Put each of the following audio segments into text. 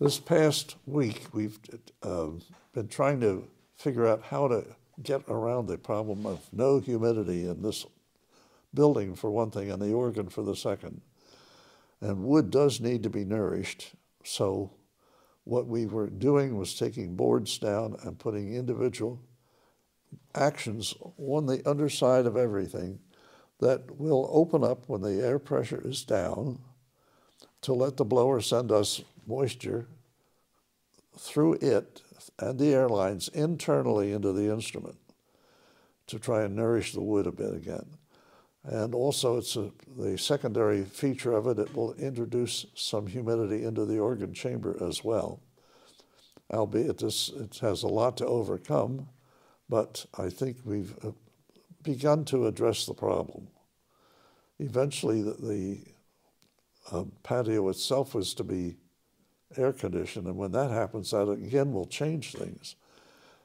this past week, we've uh, been trying to figure out how to get around the problem of no humidity in this building for one thing and the organ for the second. And wood does need to be nourished. So what we were doing was taking boards down and putting individual actions on the underside of everything that will open up when the air pressure is down to let the blower send us moisture through it and the airlines internally into the instrument to try and nourish the wood a bit again. And also, it's a, the secondary feature of it, it will introduce some humidity into the organ chamber as well. Albeit this, it has a lot to overcome, but I think we've uh, begun to address the problem. Eventually, the, the uh, patio itself was to be air conditioned, and when that happens, that again will change things.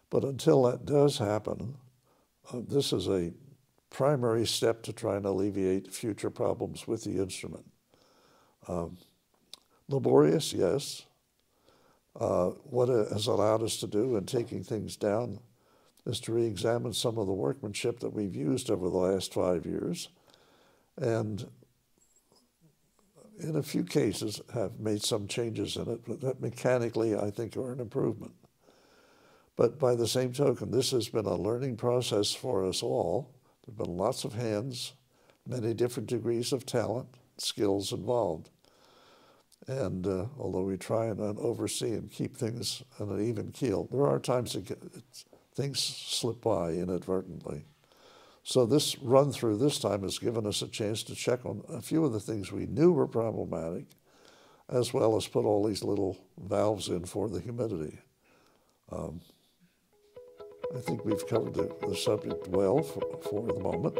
But until that does happen, uh, this is a primary step to try and alleviate future problems with the instrument. Um, laborious, yes. Uh, what it has allowed us to do in taking things down is to re-examine some of the workmanship that we've used over the last five years and in a few cases have made some changes in it, but that mechanically I think are an improvement. But by the same token, this has been a learning process for us all. There have been lots of hands, many different degrees of talent, skills involved. And uh, although we try and oversee and keep things on an even keel, there are times that things slip by inadvertently. So this run through this time has given us a chance to check on a few of the things we knew were problematic, as well as put all these little valves in for the humidity. Um, I think we've covered the, the subject well for, for the moment.